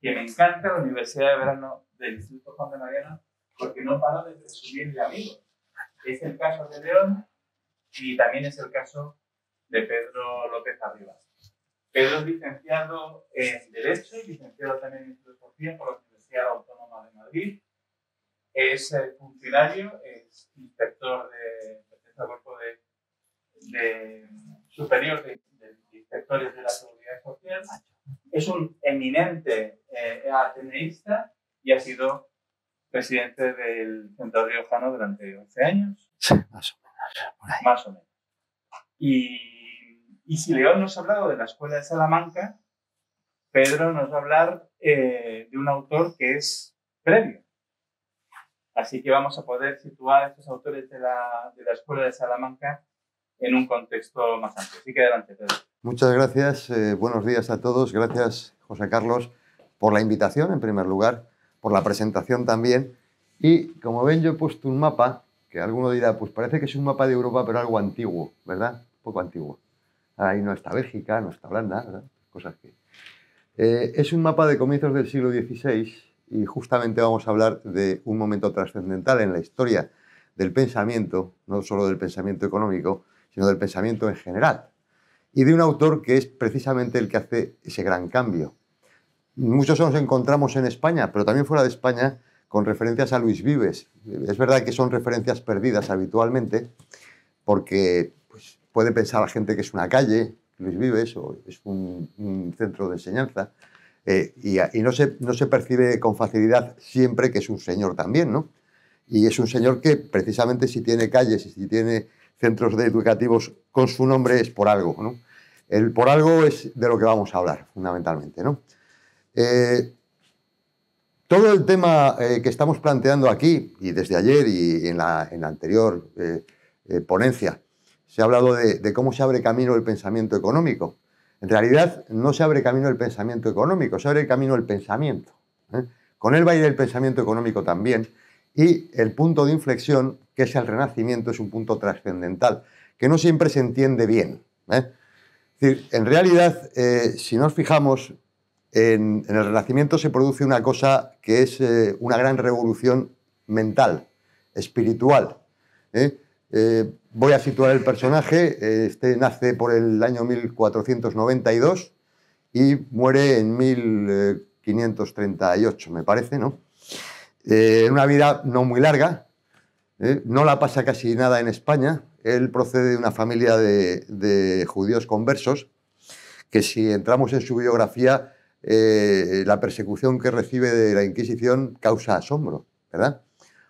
que me encanta la Universidad de Verano del Instituto Juan de Mariano porque no paro de presumir de amigos. Es el caso de León y también es el caso de Pedro López Arribas. Pedro es licenciado en Derecho y licenciado también en Filosofía por la Universidad Autónoma de Madrid. Es eh, funcionario, es inspector de, cuerpo de, de superior de, inspectores de la seguridad social. Es un eminente eh, ateneísta y ha sido presidente del Centro Riojano durante 11 años. Sí, más o menos. Más o menos. Y, y, si León nos ha hablado de la Escuela de Salamanca, Pedro nos va a hablar eh, de un autor que es previo. Así que vamos a poder situar a estos autores de la, de la Escuela de Salamanca en un contexto más amplio. Así que adelante, Pedro. Muchas gracias. Eh, buenos días a todos. Gracias, José Carlos, por la invitación, en primer lugar, por la presentación también. Y como ven, yo he puesto un mapa que alguno dirá, pues parece que es un mapa de Europa, pero algo antiguo, ¿verdad? Un poco antiguo. Ahí no está Bélgica, no está Holanda, ¿verdad? Cosas que... Eh, es un mapa de comienzos del siglo XVI y justamente vamos a hablar de un momento trascendental en la historia del pensamiento, no solo del pensamiento económico, sino del pensamiento en general. Y de un autor que es precisamente el que hace ese gran cambio. Muchos nos encontramos en España, pero también fuera de España, con referencias a Luis Vives. Es verdad que son referencias perdidas habitualmente, porque pues, puede pensar la gente que es una calle, Luis Vives, o es un, centro de enseñanza, eh, y, no, se, no se percibe con facilidad siempre que es un señor también, ¿no? Y es un señor que precisamente si tiene calles y si tiene centros educativos con su nombre es por algo, ¿no? El por algo es de lo que vamos a hablar, fundamentalmente, ¿no? Eh, todo el tema eh, que estamos planteando aquí, y desde ayer y en la, anterior eh, ponencia, se ha hablado de, cómo se abre camino el pensamiento económico. En realidad no se abre camino el pensamiento económico, se abre camino el pensamiento. Con él va a ir el pensamiento económico también. Y el punto de inflexión, que es el renacimiento, es un punto trascendental, que no siempre se entiende bien. En realidad, si nos fijamos, en, el Renacimiento se produce una cosa que es eh, una gran revolución mental, espiritual. ¿eh? Eh, voy a situar el personaje. Este nace por el año 1492 y muere en 1538, me parece, ¿no? una vida no muy larga. no la pasa casi nada en España. Él procede de una familia de judíos conversos que si entramos en su biografía eh, la persecución que recibe de la Inquisición causa asombro, ¿verdad?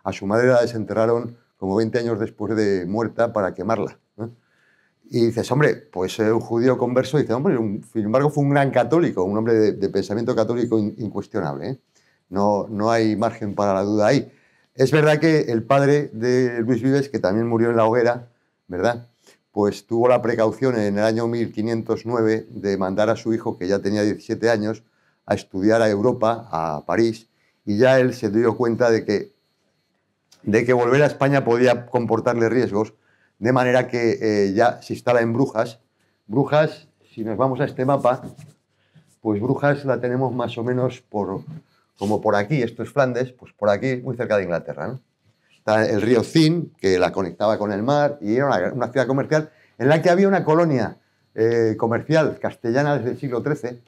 A su madre la desenterraron como 20 años después de muerta para quemarla. Y dices, hombre, pues un judío converso, dice, hombre, sin embargo fue un gran católico, un hombre de, pensamiento católico incuestionable. ¿eh? No, no hay margen para la duda ahí. Es verdad que el padre de Luis Vives, que también murió en la hoguera, ¿verdad? pues tuvo la precaución en el año 1509 de mandar a su hijo, que ya tenía 17 años, a estudiar a Europa, a París, y ya él se dio cuenta de que, de que volver a España podía comportarle riesgos, de manera que eh, ya se instala en Brujas. Brujas, si nos vamos a este mapa, pues Brujas la tenemos más o menos por, como por aquí, esto es Flandes, pues por aquí, muy cerca de Inglaterra. ¿no? El río Zin, que la conectaba con el mar, y era una, ciudad comercial en la que había una colonia eh, comercial castellana desde el siglo XIII.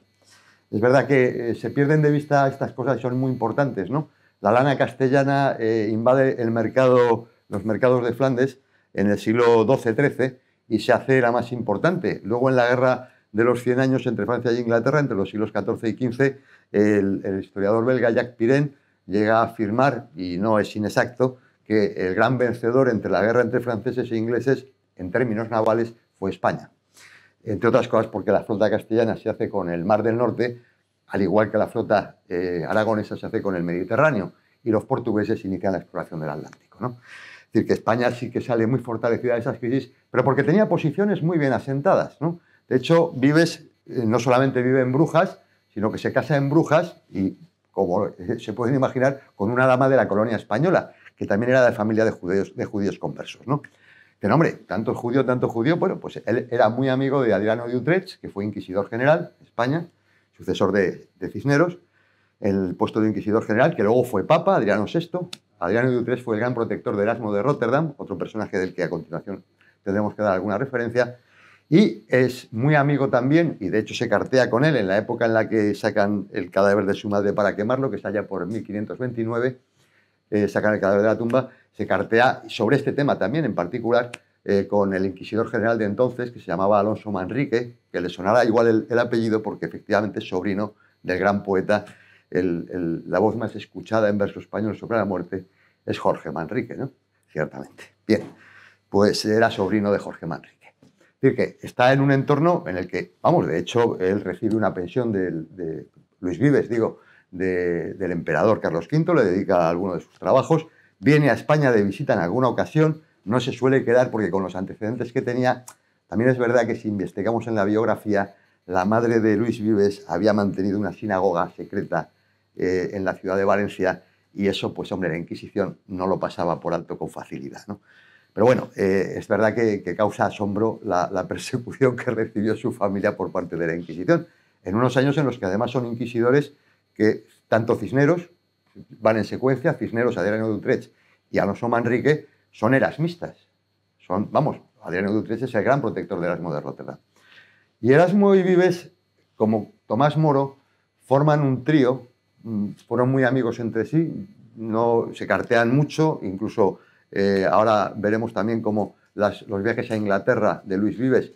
Es verdad que eh, se pierden de vista estas cosas y son muy importantes, ¿no? La lana castellana eh, invade el mercado, los mercados de Flandes en el siglo XII-XIII y se hace la más importante. Luego en la guerra de los 100 años entre Francia y Inglaterra, entre los siglos XIV y XV, el, el historiador belga Jacques Pirén llega a afirmar, y no es inexacto, que el gran vencedor entre la guerra entre franceses e ingleses, en términos navales, fue España. Entre otras cosas porque la flota castellana se hace con el Mar del Norte, al igual que la flota eh, aragonesa se hace con el Mediterráneo, y los portugueses inician la exploración del Atlántico. ¿no? Es decir, que España sí que sale muy fortalecida de esas crisis, pero porque tenía posiciones muy bien asentadas. ¿no? De hecho, Vives eh, no solamente vive en Brujas, sino que se casa en Brujas y, como se pueden imaginar, con una dama de la colonia española, que también era de familia de judíos, de judíos conversos. ¿no? Pero hombre, tanto judío, tanto judío, bueno, pues él era muy amigo de Adriano de Utrecht, que fue inquisidor general de España, sucesor de, Cisneros, el puesto de inquisidor general, que luego fue papa, Adriano VI. Adriano de Utrecht fue el gran protector de Erasmo de Rotterdam, otro personaje del que a continuación tendremos que dar alguna referencia. Y es muy amigo también, y de hecho se cartea con él en la época en la que sacan el cadáver de su madre para quemarlo, que está allá por 1529, eh, sacan el cadáver de la tumba, se cartea sobre este tema también en particular eh, con el inquisidor general de entonces, que se llamaba Alonso Manrique, que le sonará igual el, apellido porque efectivamente es sobrino del gran poeta, la voz más escuchada en verso español sobre la muerte es Jorge Manrique, ¿no? Ciertamente. Bien, pues era sobrino de Jorge Manrique. Es decir, que está en un entorno en el que, vamos, de hecho, él recibe una pensión de, Luis Vives, digo, del emperador Carlos V, le dedica alguno de sus trabajos, viene a España de visita en alguna ocasión, no se suele quedar porque con los antecedentes que tenía, también es verdad que si investigamos en la biografía, la madre de Luis Vives había mantenido una sinagoga secreta eh, en la ciudad de Valencia y eso, pues hombre, la Inquisición no lo pasaba por alto con facilidad. ¿no? Pero bueno, eh, es verdad que, causa asombro la, persecución que recibió su familia por parte de la Inquisición, en unos años en los que además son inquisidores que tanto Cisneros, van en secuencia, Cisneros, Adriano de Utrecht y Alonso Manrique, son erasmistas. Son, vamos, Adriano de Utrecht es el gran protector de Erasmo de Rotterdam. Y Erasmo y Vives, como Tomás Moro, forman un trío, mm, fueron muy amigos entre sí, no se cartean mucho, incluso eh, ahora veremos también cómo los viajes a Inglaterra de Luis Vives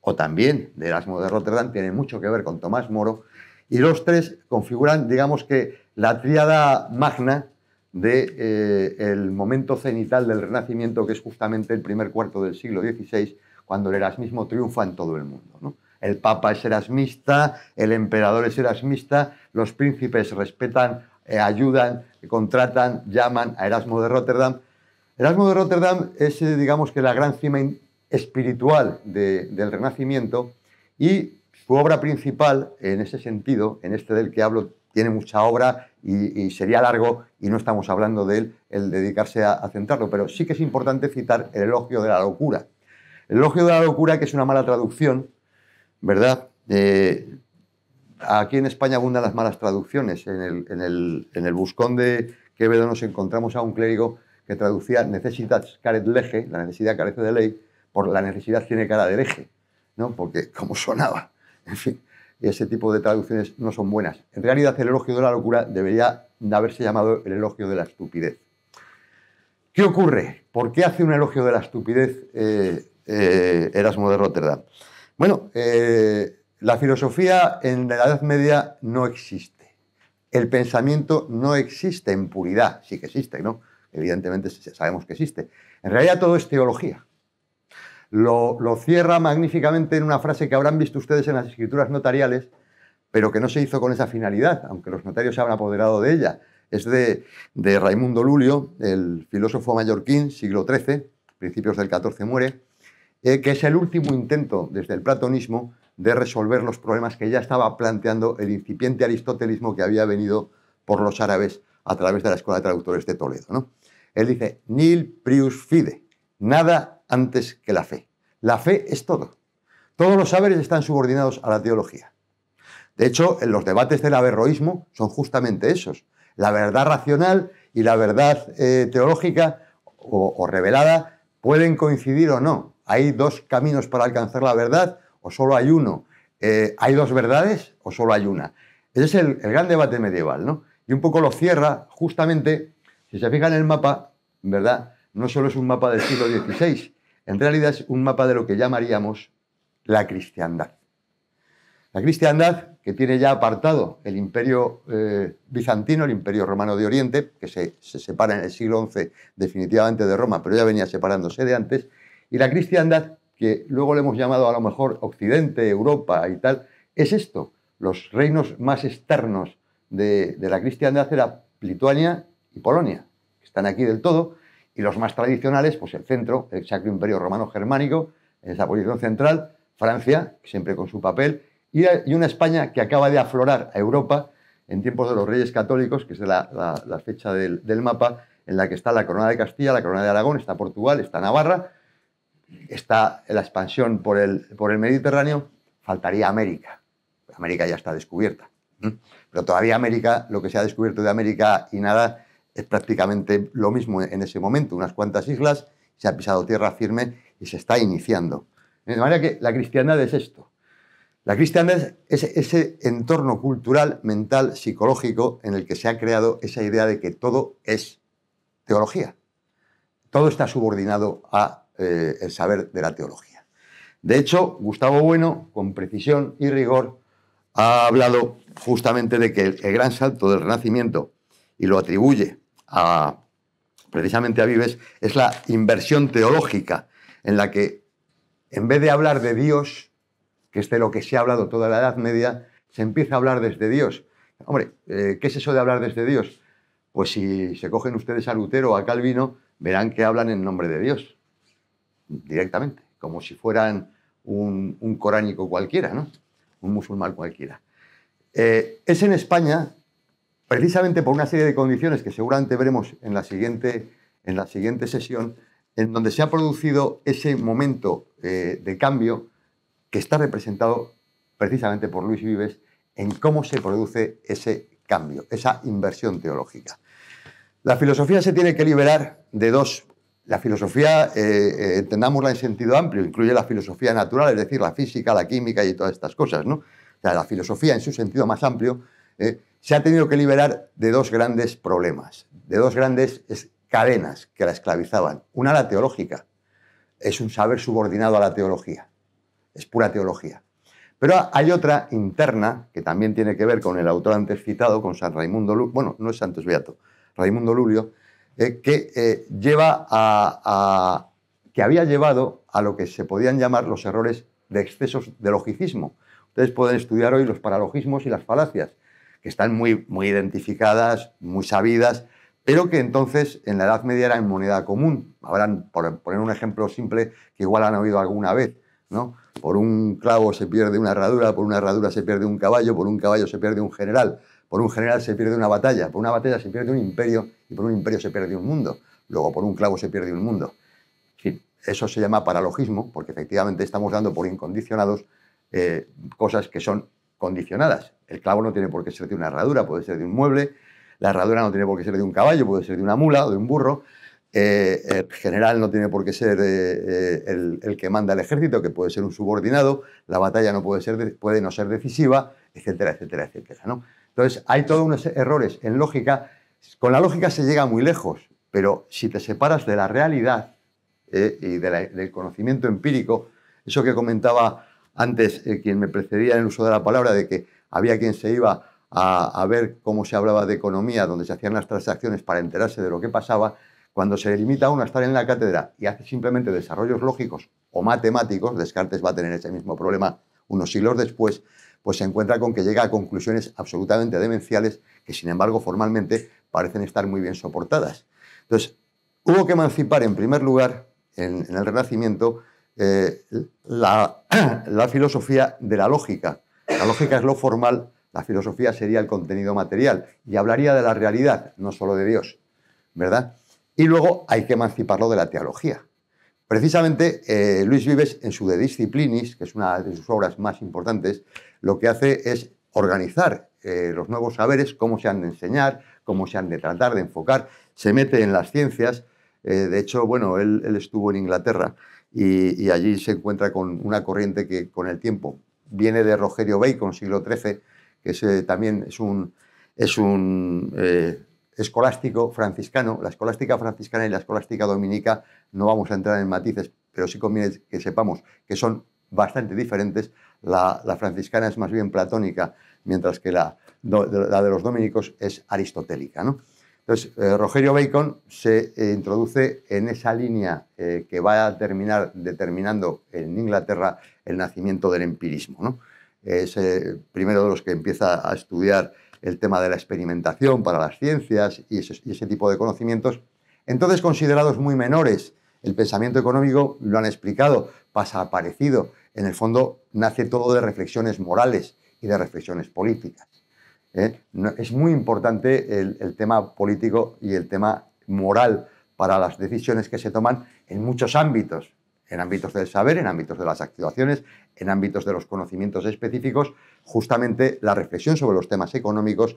o también de Erasmo de Rotterdam tienen mucho que ver con Tomás Moro. Y los tres configuran, digamos que, la tríada magna del de, eh, momento cenital del Renacimiento, que es justamente el primer cuarto del siglo XVI, cuando el erasmismo triunfa en todo el mundo. El Papa es erasmista, el emperador es erasmista, los príncipes respetan, eh, ayudan, contratan, llaman a Erasmo de Rotterdam Erasmo de Rotterdam es, eh, digamos que, la gran cima espiritual del Renacimiento y su obra principal, en ese sentido, en este del que hablo, tiene mucha obra y, sería largo y no estamos hablando de él, el dedicarse a, centrarlo, pero sí que es importante citar el elogio de la locura. El elogio de la locura, que es una mala traducción, ¿verdad? Eh, aquí en España abundan las malas traducciones. En el, en, el, en el buscón de Quevedo nos encontramos a un clérigo que traducía necesidad caret lege, la necesidad carece de ley, por la necesidad tiene cara de hereje, ¿no? porque como sonaba. En fin, ese tipo de traducciones no son buenas. En realidad, el elogio de la locura debería de haberse llamado el elogio de la estupidez. ¿Qué ocurre? ¿Por qué hace un elogio de la estupidez eh, eh, Erasmo de Rotterdam? Bueno, eh, la filosofía en la Edad Media no existe. El pensamiento no existe en puridad, sí que existe, ¿no? evidentemente sabemos que existe. En realidad todo es teología. Lo, cierra magníficamente en una frase que habrán visto ustedes en las escrituras notariales, pero que no se hizo con esa finalidad, aunque los notarios se habrán apoderado de ella. Es de, de Raimundo Lulio, el filósofo mallorquín, siglo XIII, principios del XIV muere, eh, que es el último intento desde el platonismo de resolver los problemas que ya estaba planteando el incipiente aristotelismo que había venido por los árabes a través de la Escuela de Traductores de Toledo. ¿no? Él dice, nil prius fide, nada antes que la fe. La fe es todo. Todos los saberes están subordinados a la teología. De hecho, los debates del averroísmo son justamente esos. La verdad racional y la verdad eh, teológica o, revelada pueden coincidir o no. Hay dos caminos para alcanzar la verdad o solo hay uno. Eh, ¿Hay dos verdades o solo hay una? Ese es el, el gran debate medieval, ¿no? Y un poco lo cierra justamente si se fijan en el mapa, ¿verdad? No solo es un mapa del siglo XVI, en realidad es un mapa de lo que llamaríamos la cristiandad. La cristiandad, que tiene ya apartado el imperio eh, bizantino, el imperio romano de Oriente, que se, separa en el siglo XI definitivamente de Roma, pero ya venía separándose de antes, y la cristiandad, que luego le hemos llamado a lo mejor Occidente, Europa y tal, es esto, los reinos más externos de, de la cristiandad era Lituania y Polonia, que están aquí del todo, y los más tradicionales, pues el centro, el Sacro Imperio Romano Germánico, en esa posición central, Francia, siempre con su papel, y, una España que acaba de aflorar a Europa en tiempos de los reyes católicos, que es la, fecha del, mapa, en la que está la corona de Castilla, la corona de Aragón, está Portugal, está Navarra, está la expansión por el, por el Mediterráneo, faltaría América. América ya está descubierta. Pero todavía América, lo que se ha descubierto de América y nada, es prácticamente lo mismo en ese momento. Unas cuantas islas, se ha pisado tierra firme y se está iniciando. De manera que la cristiandad es esto. La cristiandad es ese entorno cultural, mental, psicológico en el que se ha creado esa idea de que todo es teología. Todo está subordinado a eh, el saber de la teología. De hecho, Gustavo Bueno, con precisión y rigor, ha hablado justamente de que el, gran salto del Renacimiento, y lo atribuye precisamente a Vives, es la inversión teológica, en la que en vez de hablar de Dios, que es de lo que se ha hablado toda la Edad Media, se empieza a hablar desde Dios. Hombre, eh, ¿qué es eso de hablar desde Dios? Pues si se cogen ustedes a Lutero o a Calvino, verán que hablan en nombre de Dios, directamente, como si fueran un, un coránico cualquiera, ¿no? un musulmán cualquiera. Eh, es en España, precisamente por una serie de condiciones que seguramente veremos en la siguiente, en la siguiente sesión, en donde se ha producido ese momento eh, de cambio que está representado precisamente por Luis Vives en cómo se produce ese cambio, esa inversión teológica. La filosofía se tiene que liberar de dos. La filosofía, eh, entendámosla en sentido amplio, incluye la filosofía natural, es decir, la física, la química y todas estas cosas. ¿no? O sea, la filosofía en su sentido más amplio eh, se ha tenido que liberar de dos grandes problemas, de dos grandes cadenas que la esclavizaban. Una, la teológica. Es un saber subordinado a la teología. Es pura teología. Pero hay otra interna que también tiene que ver con el autor antes citado, con San Raimundo Lulio, bueno, no es Santos Beato, Raimundo Lulio, eh, que eh, lleva a, que había llevado a lo que se podían llamar los errores de excesos de logicismo. Ustedes pueden estudiar hoy los paralogismos y las falacias, que están muy, muy identificadas, muy sabidas, pero que entonces en la Edad Media eran moneda común. Habrán, por poner un ejemplo simple, que igual han oído alguna vez, ¿no? Por un clavo se pierde una herradura, por una herradura se pierde un caballo, por un caballo se pierde un general, por un general se pierde una batalla, por una batalla se pierde un imperio y por un imperio se pierde un mundo. Luego por un clavo se pierde un mundo. eso se llama paralogismo porque efectivamente estamos dando por incondicionados eh, cosas que son condicionadas. El clavo no tiene por qué ser de una herradura, puede ser de un mueble, la herradura no tiene por qué ser de un caballo, puede ser de una mula o de un burro. Eh, el general no tiene por qué ser eh, el, que manda el ejército, que puede ser un subordinado. La batalla no puede, ser, puede no ser decisiva, etcétera, etcétera, etcétera. Entonces, hay todos unos errores en lógica. Con la lógica se llega muy lejos, pero si te separas de la realidad y del conocimiento empírico, eso que comentaba antes eh, quien me precedía en el uso de la palabra, de que había quien se iba a, ver cómo se hablaba de economía, donde se hacían las transacciones para enterarse de lo que pasaba, cuando se limita a uno a estar en la cátedra y hace simplemente desarrollos lógicos o matemáticos, Descartes va a tener ese mismo problema unos siglos después, pues se encuentra con que llega a conclusiones absolutamente demenciales que, sin embargo, formalmente parecen estar muy bien soportadas. Entonces, hubo que emancipar, en primer lugar, en el Renacimiento, eh, la, filosofía de la lógica. La lógica es lo formal, la filosofía sería el contenido material y hablaría de la realidad, no solo de Dios, ¿verdad? Y luego hay que emanciparlo de la teología. Precisamente eh, Luis Vives, en su De Disciplinis, que es una de sus obras más importantes, lo que hace es organizar eh, los nuevos saberes, cómo se han de enseñar, cómo se han de tratar, de enfocar, se mete en las ciencias. de hecho, bueno, él estuvo en Inglaterra y, allí se encuentra con una corriente que con el tiempo viene de Rogerio Bacon, siglo XIII, que también es un, es un eh, escolástico franciscano. La escolástica franciscana y la escolástica dominica no vamos a entrar en matices, pero sí conviene que sepamos que son bastante diferentes. La, la franciscana es más bien platónica, mientras que la, la de los dominicos es aristotélica. ¿no? Entonces, eh, Rogerio Bacon se eh, introduce en esa línea eh, que va a terminar determinando en Inglaterra el nacimiento del empirismo. Es primero de los que empieza a estudiar el tema de la experimentación para las ciencias y ese, y ese tipo de conocimientos, entonces considerados muy menores. El pensamiento económico, lo han explicado, pasa aparecido. En el fondo, nace todo de reflexiones morales y de reflexiones políticas. ¿Eh? es muy importante el, tema político y el tema moral para las decisiones que se toman en muchos ámbitos, en ámbitos del saber, en ámbitos de las actuaciones, en ámbitos de los conocimientos específicos, justamente la reflexión sobre los temas económicos,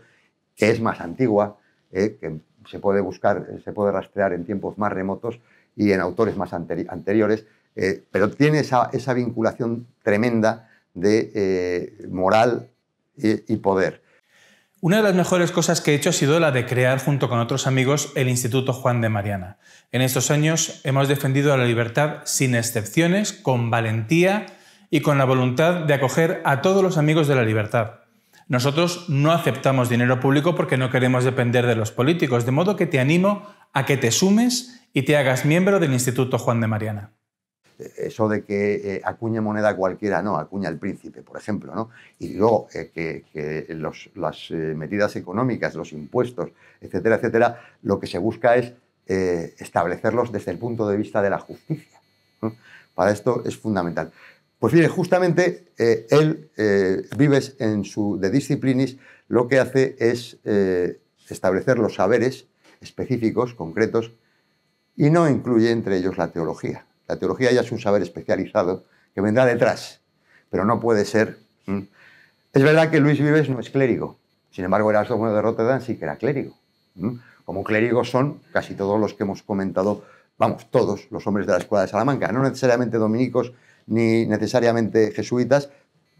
que es más antigua, eh, que se puede buscar, se puede rastrear en tiempos más remotos y en autores más anteriores, eh, pero tiene esa, vinculación tremenda de moral y poder. Una de las mejores cosas que he hecho ha sido la de crear junto con otros amigos el Instituto Juan de Mariana. En estos años hemos defendido la libertad sin excepciones, con valentía y con la voluntad de acoger a todos los amigos de la libertad. Nosotros no aceptamos dinero público porque no queremos depender de los políticos, de modo que te animo a que te sumes y te hagas miembro del Instituto Juan de Mariana eso de que eh, acuñe moneda cualquiera, no, acuña el príncipe, por ejemplo, ¿no? Y luego eh, que, las eh, medidas económicas, los impuestos, etcétera, etcétera, lo que se busca es establecerlos desde el punto de vista de la justicia. Para esto es fundamental. Pues mire, justamente él, Vives en su De Disciplinis, lo que hace es establecer los saberes específicos, concretos, y no incluye entre ellos la teología. La teología ya es un saber especializado que vendrá detrás, pero no puede ser. Es verdad que Luis Vives no es clérigo, sin embargo Erasmo de Rotterdam sí que era clérigo. Como clérigos son casi todos los que hemos comentado, vamos, todos los hombres de la Escuela de Salamanca, no necesariamente dominicos ni necesariamente jesuitas,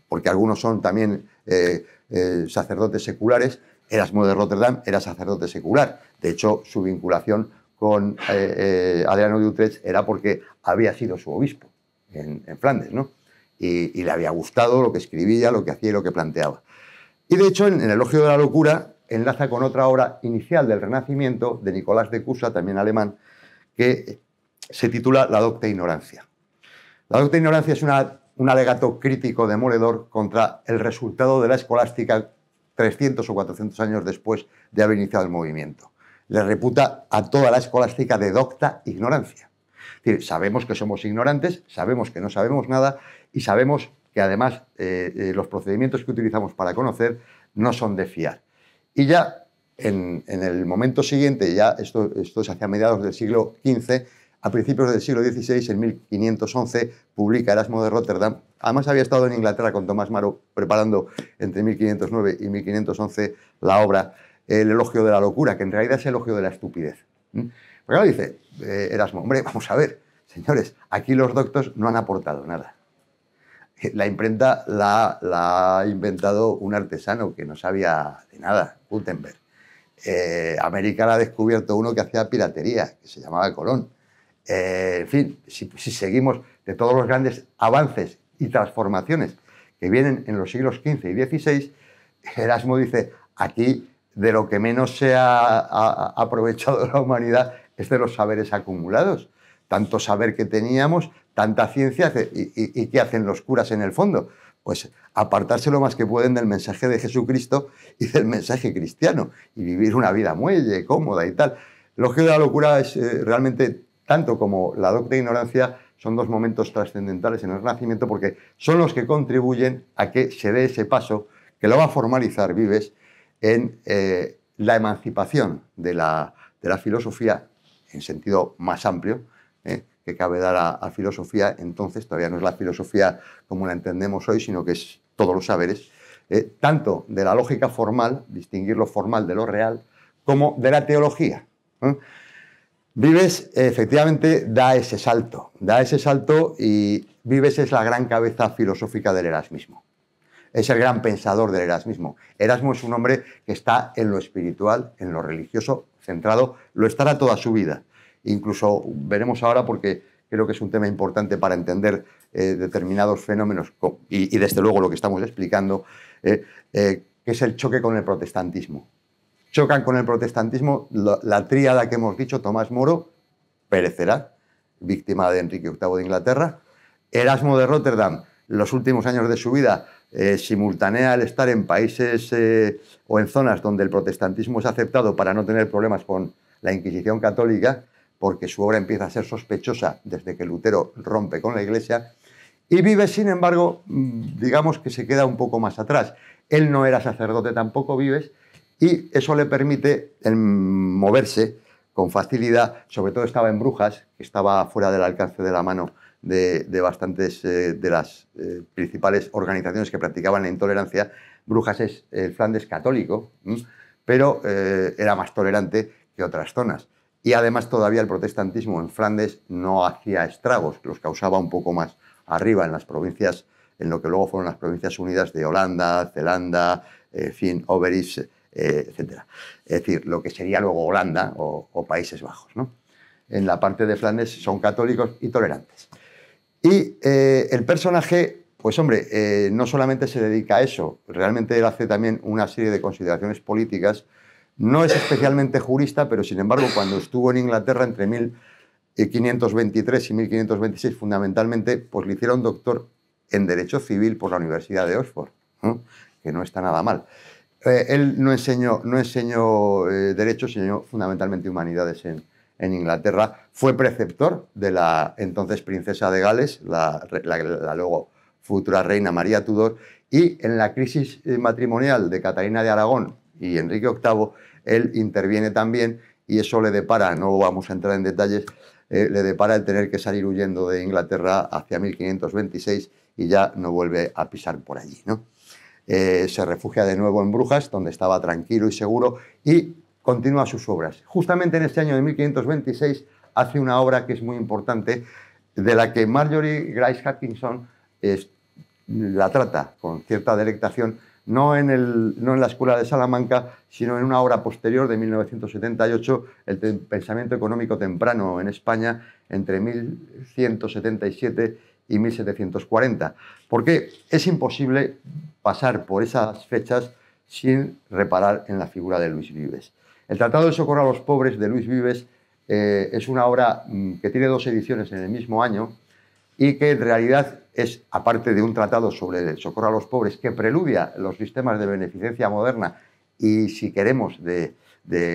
porque algunos son también eh, eh, sacerdotes seculares. Erasmo de Rotterdam era sacerdote secular. De hecho, su vinculación con eh, eh, Adriano de Utrecht era porque había sido su obispo en, Flandes, ¿no? Y, le había gustado lo que escribía, lo que hacía y lo que planteaba. Y de hecho, en, El elogio de la locura enlaza con otra obra inicial del Renacimiento de Nicolás de Cusa, también alemán, que se titula La docta ignorancia. La docta ignorancia es un alegato crítico demoledor contra el resultado de la escolástica 300 o 400 años después de haber iniciado el movimiento le reputa a toda la escolástica de docta ignorancia. sabemos que somos ignorantes, sabemos que no sabemos nada y sabemos que además eh, eh, los procedimientos que utilizamos para conocer no son de fiar. Y ya en, el momento siguiente, ya esto, esto es hacia mediados del siglo XV, a principios del siglo XVI, en 1511, publica Erasmo de Rotterdam. Además había estado en Inglaterra con Tomás Maro preparando entre 1509 y 1511 la obra el elogio de la locura, que en realidad es el elogio de la estupidez. Pero claro, dice eh, Erasmo, hombre, vamos a ver, señores, aquí los doctos no han aportado nada. La imprenta la, ha inventado un artesano que no sabía de nada, Gutenberg. Eh, América la ha descubierto uno que hacía piratería, que se llamaba Colón. Eh, en fin, si, si, seguimos de todos los grandes avances y transformaciones que vienen en los siglos XV y XVI, Erasmo dice, aquí de lo que menos se ha, aprovechado la humanidad es de los saberes acumulados. Tanto saber que teníamos, tanta ciencia, y, qué hacen los curas en el fondo? Pues apartarse lo más que pueden del mensaje de Jesucristo y del mensaje cristiano y vivir una vida muelle, cómoda y tal. Lo que la locura es eh, realmente, tanto como la docta ignorancia, son dos momentos trascendentales en el Renacimiento porque son los que contribuyen a que se dé ese paso que lo va a formalizar Vives en eh, la emancipación de la, filosofía en sentido más amplio, eh, que cabe dar a, filosofía, entonces todavía no es la filosofía como la entendemos hoy, sino que es todos los saberes, eh, tanto de la lógica formal, distinguir lo formal de lo real, como de la teología. Vives efectivamente da ese salto, da ese salto y Vives es la gran cabeza filosófica del erasmismo es el gran pensador del Erasmismo. Erasmo es un hombre que está en lo espiritual, en lo religioso, centrado, lo estará toda su vida. Incluso veremos ahora porque creo que es un tema importante para entender eh, determinados fenómenos y, desde luego lo que estamos explicando, eh, eh, que es el choque con el protestantismo. Chocan con el protestantismo la, la tríada que hemos dicho, Tomás Moro, perecerá, víctima de Enrique VIII de Inglaterra, Erasmo de Rotterdam, los últimos años de su vida eh, al estar en países eh, o en zonas donde el protestantismo es aceptado para no tener problemas con la Inquisición católica, porque su obra empieza a ser sospechosa desde que Lutero rompe con la Iglesia, y vive, sin embargo, mm, digamos que se queda un poco más atrás. Él no era sacerdote tampoco, Vives, y eso le permite moverse con facilidad, sobre todo estaba en Brujas, que estaba fuera del alcance de la mano de, bastantes de las principales organizaciones que practicaban la intolerancia, Brujas es el Flandes católico, pero era más tolerante que otras zonas. Y además todavía el protestantismo en Flandes no hacía estragos, los causaba un poco más arriba en las provincias, en lo que luego fueron las provincias unidas de Holanda, Zelanda, eh, fin, Overijse, eh, etc. Es decir, lo que sería luego Holanda o, Países Bajos. En la parte de Flandes son católicos y tolerantes. Y eh, el personaje, pues hombre, no solamente se dedica a eso, realmente él hace también una serie de consideraciones políticas no es especialmente jurista, pero sin embargo, cuando estuvo en Inglaterra entre 1523 y 1526, fundamentalmente, pues le hicieron doctor en Derecho Civil por la Universidad de Oxford, que no está nada mal. Eh, él no enseñó, no enseñó eh, Derecho, enseñó fundamentalmente Humanidades en, Inglaterra. Fue preceptor de la entonces princesa de Gales, la, la luego futura reina María Tudor, y en la crisis eh, matrimonial de Catalina de Aragón y Enrique VIII, él interviene también y eso le depara, no vamos a entrar en detalles, eh, le depara el tener que salir huyendo de Inglaterra hacia 1526 y ya no vuelve a pisar por allí. ¿no? Eh, se refugia de nuevo en Brujas, donde estaba tranquilo y seguro, y continúa sus obras. Justamente en este año de 1526 hace una obra que es muy importante, de la que Marjorie Grice Hutchinson la trata con cierta delectación no en, no en la Escuela de Salamanca, sino en una obra posterior de 1978, El pensamiento económico temprano en España, entre 1177 y 1740. Porque es imposible pasar por esas fechas sin reparar en la figura de Luis Vives. El Tratado de Socorro a los Pobres de Luis Vives eh, es una obra mm, que tiene dos ediciones en el mismo año y que en realidad es, aparte de un tratado sobre el socorro a los pobres, que preludia los sistemas de beneficencia moderna y, si queremos, de,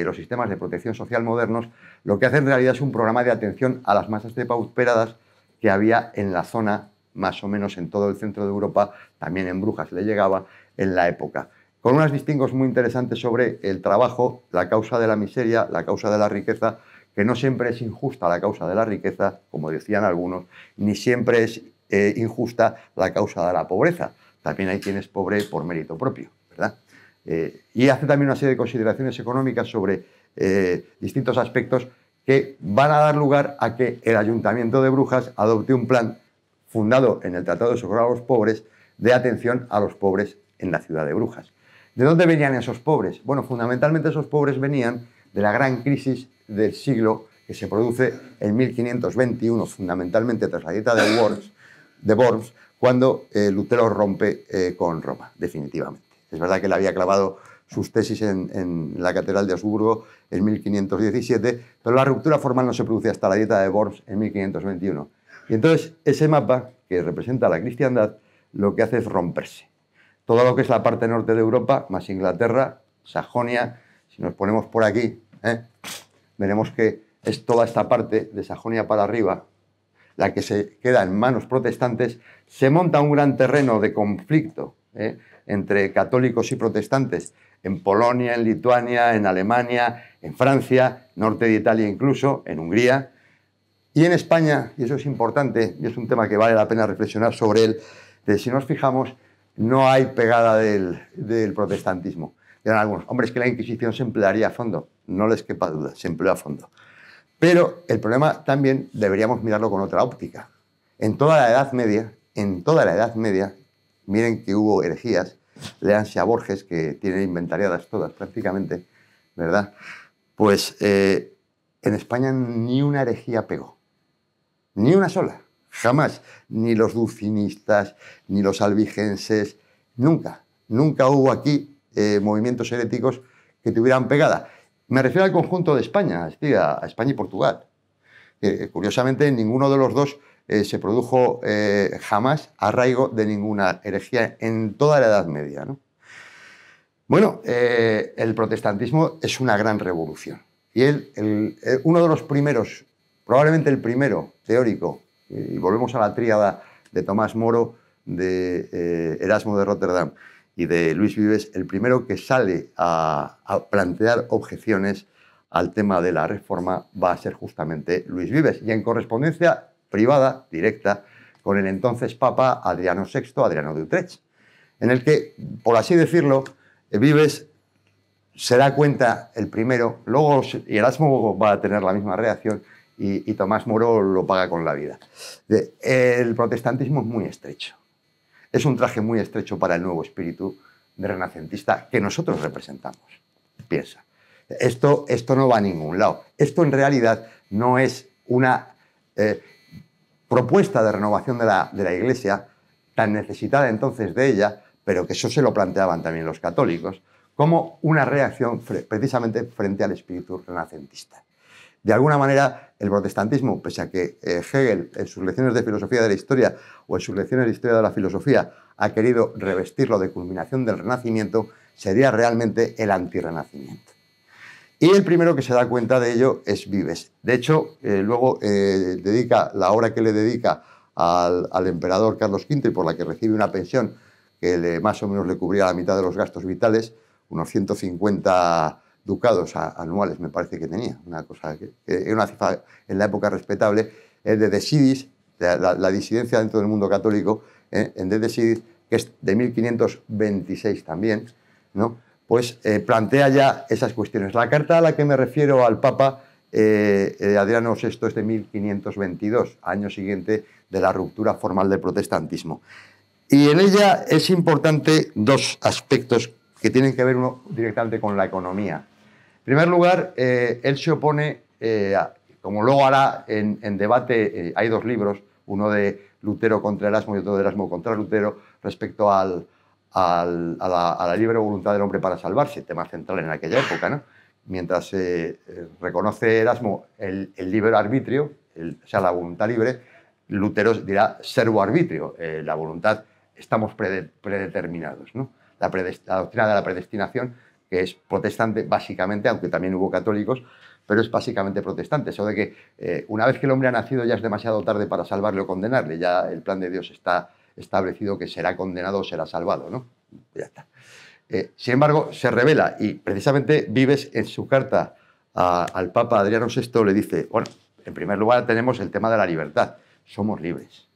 los sistemas de protección social modernos, lo que hace en realidad es un programa de atención a las masas de pauperadas que había en la zona, más o menos en todo el centro de Europa, también en Brujas le llegaba en la época. Con unos distingos muy interesantes sobre el trabajo, la causa de la miseria, la causa de la riqueza, que no siempre es injusta la causa de la riqueza, como decían algunos, ni siempre es eh, injusta la causa de la pobreza. También hay quien es pobre por mérito propio, ¿verdad? Eh, y hace también una serie de consideraciones económicas sobre eh, distintos aspectos que van a dar lugar a que el Ayuntamiento de Brujas adopte un plan fundado en el Tratado de Socorro a los Pobres de atención a los pobres en la ciudad de Brujas. ¿De dónde venían esos pobres? Bueno, fundamentalmente esos pobres venían de la gran crisis del siglo que se produce en 1521, fundamentalmente tras la dieta de Worms, de cuando eh, Lutero rompe eh, con Roma, definitivamente. Es verdad que él había clavado sus tesis en, la Catedral de Habsburgo en 1517, pero la ruptura formal no se produce hasta la dieta de Worms en 1521. Y entonces ese mapa, que representa la cristiandad, lo que hace es romperse. Todo lo que es la parte norte de Europa, más Inglaterra, Sajonia, si nos ponemos por aquí, ¿eh? veremos que es toda esta parte de Sajonia para arriba, la que se queda en manos protestantes, se monta un gran terreno de conflicto ¿eh? entre católicos y protestantes en Polonia, en Lituania, en Alemania, en Francia, norte de Italia incluso, en Hungría. Y en España, y eso es importante, y es un tema que vale la pena reflexionar sobre él, de si nos fijamos, no hay pegada del, protestantismo. Dirán algunos, hombre, es que la Inquisición se emplearía a fondo. No les quepa duda, se empleó a fondo. Pero el problema también deberíamos mirarlo con otra óptica. En toda la Edad Media, en toda la Edad Media, miren que hubo herejías, léanse a Borges, que tiene inventariadas todas prácticamente, ¿verdad? Pues eh, en España ni una herejía pegó, ni una sola, jamás, ni los dulcinistas, ni los albigenses, nunca, nunca hubo aquí eh, movimientos heréticos que tuvieran pegada. Me refiero al conjunto de España, a, España y Portugal. curiosamente, ninguno de los dos eh, se produjo eh, jamás arraigo de ninguna herejía en toda la Edad Media. Bueno, el protestantismo es una gran revolución. Y él, uno de los primeros, probablemente el primero teórico, y volvemos a la tríada de Tomás Moro, de Erasmo de Rotterdam y de Luis Vives, el primero que sale a, plantear objeciones al tema de la reforma va a ser justamente Luis Vives. Y en correspondencia privada, directa, con el entonces Papa Adriano VI, Adriano de Utrecht, en el que, por así decirlo, Vives se da cuenta el primero, luego Erasmo va a tener la misma reacción y, Tomás Moro lo paga con la vida. el protestantismo es muy estrecho. Es un traje muy estrecho para el nuevo espíritu renacentista que nosotros representamos. Piensa. Esto, esto no va a ningún lado. Esto en realidad no es una eh, propuesta de renovación de la, de la Iglesia tan necesitada entonces de ella, pero que eso se lo planteaban también los católicos, como una reacción precisamente frente al espíritu renacentista. De alguna manera, el protestantismo, pese a que eh, Hegel en sus lecciones de filosofía de la historia o en sus lecciones de historia de la filosofía ha querido revestirlo de culminación del renacimiento, sería realmente el antirrenacimiento. Y el primero que se da cuenta de ello es Vives. De hecho, eh, luego eh, dedica la obra que le dedica al, emperador Carlos V y por la que recibe una pensión que más o menos le cubría la mitad de los gastos vitales, unos 150 ducados anuales, me parece que tenía, una cosa que, era una cifra en la época respetable, es de Desidis, la, disidencia dentro del mundo católico, eh, en de que es de 1526 también, ¿no? pues eh, plantea ya esas cuestiones. La carta a la que me refiero al Papa eh, Adriano VI es de 1522, año siguiente de la ruptura formal del protestantismo. Y en ella es importante dos aspectos que tienen que ver uno directamente con la economía. En primer lugar, eh, él se opone, eh, como luego hará en, debate, eh, hay dos libros, uno de Lutero contra Erasmo y otro de Erasmo contra Lutero, respecto al, a, la, libre voluntad del hombre para salvarse, tema central en aquella época. ¿no? Mientras reconoce Erasmo el, libre arbitrio, o sea, la voluntad libre, Lutero dirá servo arbitrio, la voluntad, estamos predeterminados. ¿no? la, doctrina de la predestinación, que es protestante básicamente, aunque también hubo católicos, pero es básicamente protestante. Eso de que eh, una vez que el hombre ha nacido ya es demasiado tarde para salvarle o condenarle, ya el plan de Dios está establecido que será condenado o será salvado, ¿no? Ya está. Eh, sin embargo, se revela y precisamente Vives en su carta al Papa Adriano VI le dice, bueno, en primer lugar tenemos el tema de la libertad, somos libres.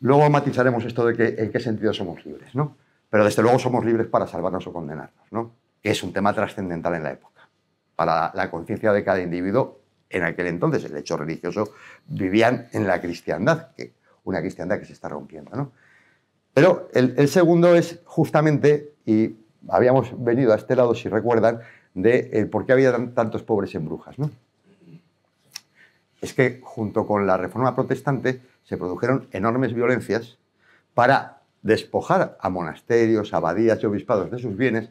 Luego matizaremos esto de que en qué sentido somos libres, ¿no? Pero desde luego somos libres para salvarnos o condenarnos, ¿no? que es un tema trascendental en la época. Para la, conciencia de cada individuo, en aquel entonces, el hecho religioso, vivían en la cristiandad, que, una cristiandad que se está rompiendo. ¿no? Pero el, segundo es justamente, y habíamos venido a este lado, si recuerdan, de por qué había tantos pobres en Brujas. ¿no? Es que junto con la reforma protestante se produjeron enormes violencias para despojar a monasterios, abadías y obispados de sus bienes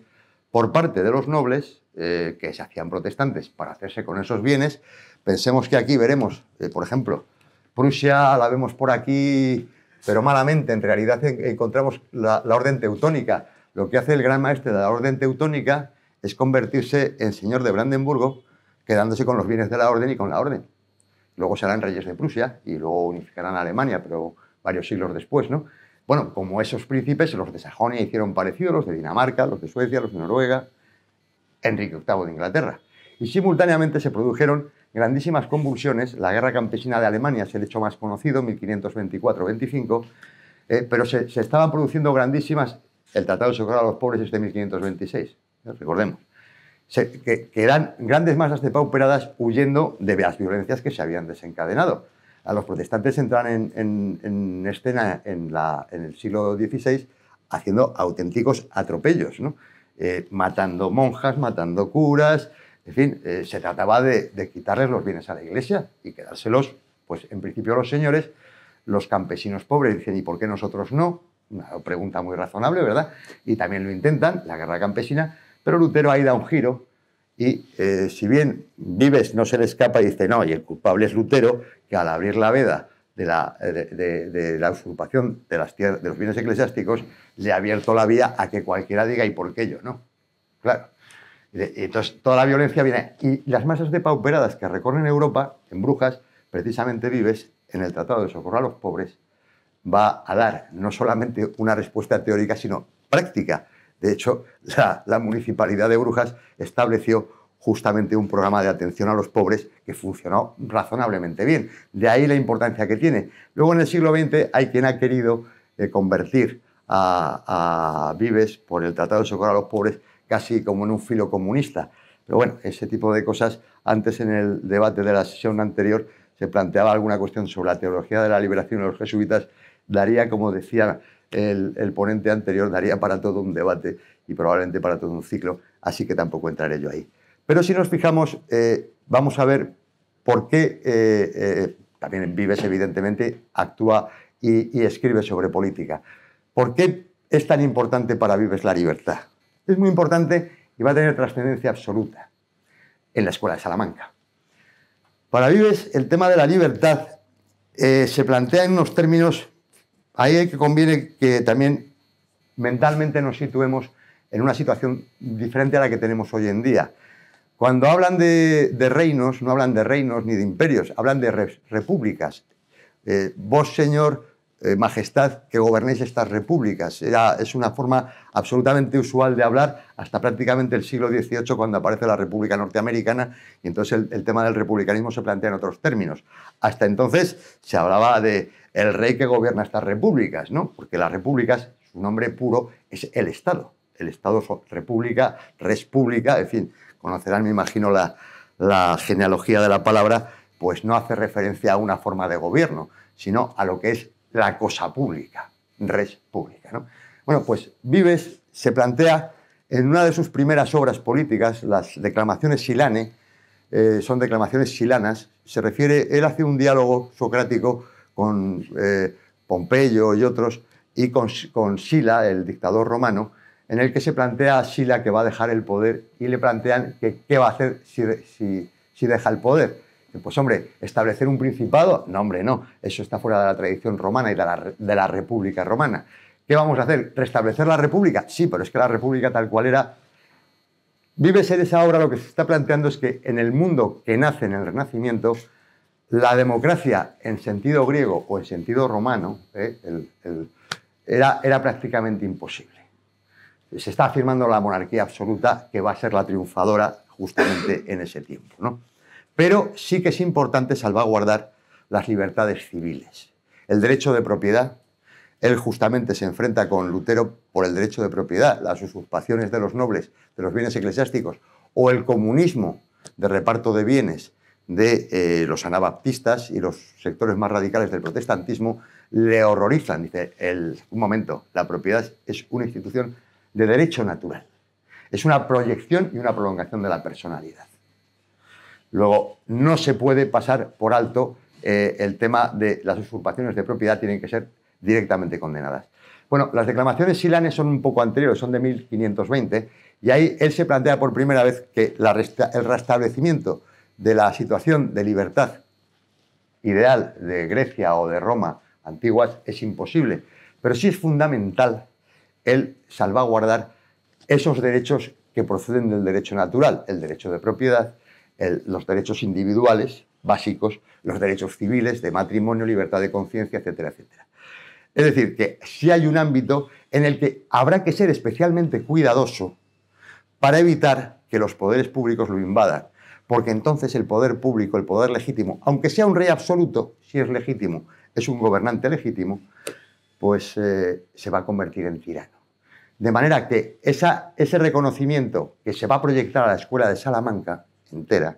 por parte de los nobles eh, que se hacían protestantes para hacerse con esos bienes. Pensemos que aquí veremos, eh, por ejemplo, Prusia la vemos por aquí, pero malamente. En realidad encontramos la, orden teutónica. Lo que hace el gran maestre de la orden teutónica es convertirse en señor de Brandenburgo, quedándose con los bienes de la orden y con la orden. Luego serán reyes de Prusia y luego unificarán Alemania, pero varios siglos después, ¿no? Bueno, como esos príncipes, los de Sajonia hicieron parecido, los de Dinamarca, los de Suecia, los de Noruega, Enrique VIII de Inglaterra. Y simultáneamente se produjeron grandísimas convulsiones. La guerra campesina de Alemania es el hecho más conocido, 1524-25, eh, pero se, estaban produciendo grandísimas. El Tratado de Socorro a los Pobres es de 1526, recordemos. que, que, eran grandes masas de pauperadas huyendo de las violencias que se habían desencadenado a los protestantes entran en, escena en, el siglo XVI haciendo auténticos atropellos, eh, matando monjas, matando curas, en fin, eh, se trataba de, quitarles los bienes a la iglesia y quedárselos, pues en principio los señores, los campesinos pobres dicen, ¿y por qué nosotros no? Una pregunta muy razonable, ¿verdad? Y también lo intentan, la guerra campesina, pero Lutero ahí da un giro y eh, si bien Vives no se le escapa y dice, no, y el culpable es Lutero, al abrir la veda de la, de, la usurpación de, las de los bienes eclesiásticos, le ha abierto la vía a que cualquiera diga, ¿y por qué yo no? Claro. entonces, toda la violencia viene. Y las masas de pauperadas que recorren Europa, en Brujas, precisamente Vives, en el Tratado de Socorro a los Pobres, va a dar no solamente una respuesta teórica, sino práctica de hecho, la, municipalidad de Brujas estableció justamente un programa de atención a los pobres que funcionó razonablemente bien. De ahí la importancia que tiene. Luego en el siglo XX hay quien ha querido eh, convertir a, Vives por el Tratado de Socorro a los Pobres casi como en un filo comunista. Pero bueno, ese tipo de cosas, antes en el debate de la sesión anterior se planteaba alguna cuestión sobre la teología de la liberación de los jesuitas, daría, como decía el, ponente anterior, daría para todo un debate y probablemente para todo un ciclo, así que tampoco entraré yo ahí. Pero si nos fijamos, eh, vamos a ver por qué eh, eh, también Vives, evidentemente, actúa y, y escribe sobre política. ¿Por qué es tan importante para Vives la libertad? Es muy importante y va a tener trascendencia absoluta en la Escuela de Salamanca. Para Vives, el tema de la libertad se plantea en unos términos, ahí hay que conviene que también mentalmente nos situemos en una situación diferente a la que tenemos hoy en día. Cuando hablan de, reinos, no hablan de reinos ni de imperios, hablan de repúblicas. Eh, vos, Señor, eh, majestad, que gobernéis estas repúblicas. es una forma absolutamente usual de hablar hasta prácticamente el siglo XVIII, cuando aparece la República Norteamericana, y entonces el, tema del republicanismo se plantea en otros términos. Hasta entonces se hablaba de el rey que gobierna estas repúblicas, ¿no? porque las repúblicas, su nombre puro es el Estado. El Estado es república, res pública, en fin, conocerán, me imagino, la, genealogía de la palabra, pues no hace referencia a una forma de gobierno, sino a lo que es la cosa pública, res pública. ¿no? Bueno, pues Vives se plantea en una de sus primeras obras políticas, las declamaciones silane, eh, son declamaciones silanas, se refiere, él hace un diálogo socrático con eh, Pompeyo y otros, y con, Sila, el dictador romano, en el que se plantea a Sila que va a dejar el poder y le plantean que qué va a hacer si, deja el poder. Pues hombre, establecer un principado, no hombre, no, eso está fuera de la tradición romana y de la, República Romana. ¿Qué vamos a hacer? ¿Restablecer la República? Sí, pero es que la República tal cual era... Vive ser esa obra lo que se está planteando es que en el mundo que nace en el Renacimiento, la democracia en sentido griego o en sentido romano ¿eh? era, era prácticamente imposible. Se está afirmando la monarquía absoluta que va a ser la triunfadora justamente en ese tiempo. ¿no? Pero sí que es importante salvaguardar las libertades civiles. El derecho de propiedad, él justamente se enfrenta con Lutero por el derecho de propiedad, las usurpaciones de los nobles, de los bienes eclesiásticos, o el comunismo de reparto de bienes de eh, los anabaptistas y los sectores más radicales del protestantismo, le horrorizan. Dice, un momento, la propiedad es una institución de derecho natural. Es una proyección y una prolongación de la personalidad. Luego, no se puede pasar por alto eh, el tema de las usurpaciones de propiedad, tienen que ser directamente condenadas. Bueno, las declamaciones silanes son un poco anteriores, son de 1520, y ahí él se plantea por primera vez que el restablecimiento de la situación de libertad ideal de Grecia o de Roma antiguas es imposible, pero sí es fundamental el salvaguardar esos derechos que proceden del derecho natural, el derecho de propiedad, los derechos individuales básicos, los derechos civiles de matrimonio, libertad de conciencia, etcétera, etcétera. Es decir, que si hay un ámbito en el que habrá que ser especialmente cuidadoso para evitar que los poderes públicos lo invadan, porque entonces el poder público, el poder legítimo, aunque sea un rey absoluto, si es legítimo, es un gobernante legítimo, pues eh, se va a convertir en tirano. De manera que ese reconocimiento que se va a proyectar a la escuela de Salamanca entera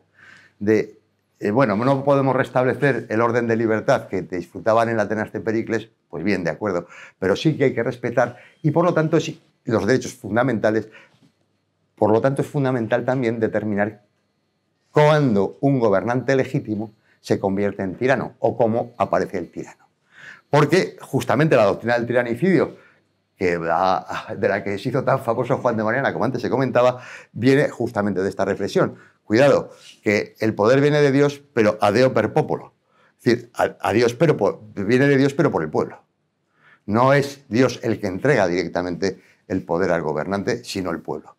de, eh, bueno, no podemos restablecer el orden de libertad que disfrutaban en Atenas de Pericles, pues bien, de acuerdo, pero sí que hay que respetar y por lo tanto los derechos fundamentales, por lo tanto es fundamental también determinar cuándo un gobernante legítimo se convierte en tirano o cómo aparece el tirano. Porque justamente la doctrina del tiranicidio, que de la que se hizo tan famoso Juan de Mariana, como antes se comentaba, viene justamente de esta reflexión. Cuidado, que el poder viene de Dios, pero a Deo per popolo. Es decir, a, Dios, pero viene de Dios, pero por el pueblo. No es Dios el que entrega directamente el poder al gobernante, sino el pueblo.